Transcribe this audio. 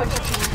Our